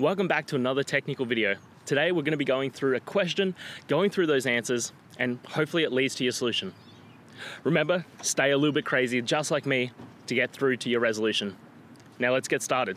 Welcome back to another technical video. Today we're going to be going through a question, going through those answers, and hopefully it leads to your solution. Remember, stay a little bit crazy, just like me, to get through to your resolution. Now let's get started.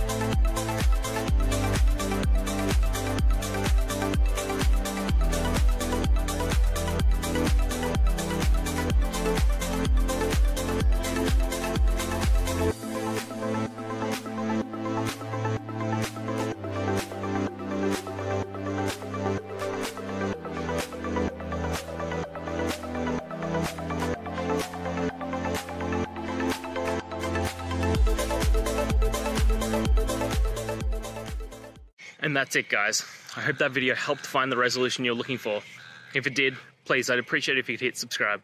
And that's it, guys. I hope that video helped find the resolution you're looking for. If it did, please, I'd appreciate it if you could hit subscribe.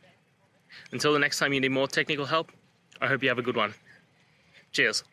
Until the next time you need more technical help, I hope you have a good one. Cheers.